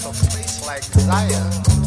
not a place like Zion.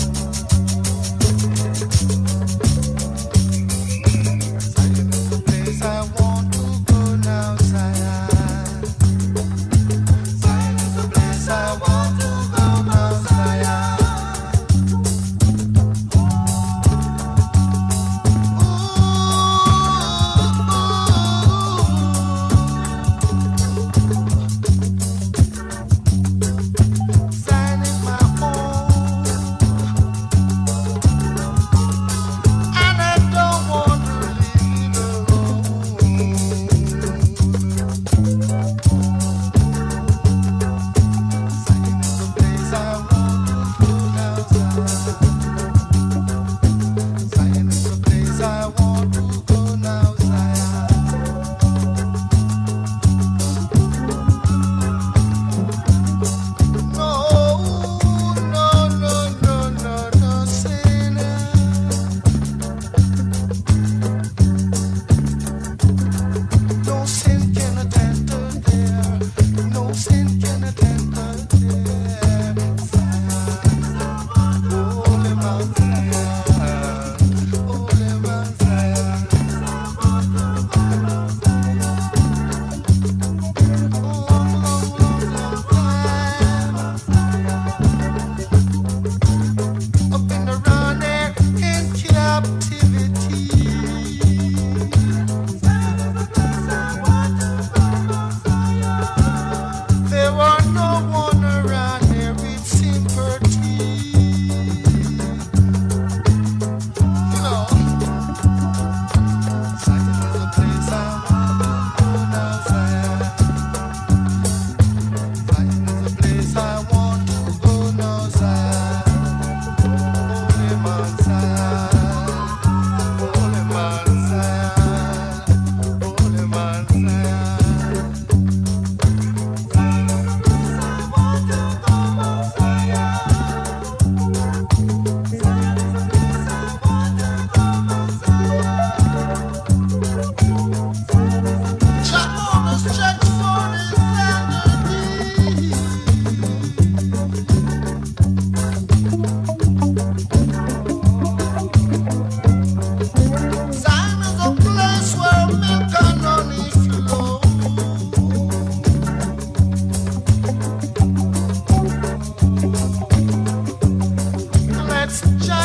just